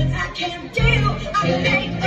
I can't deal. I make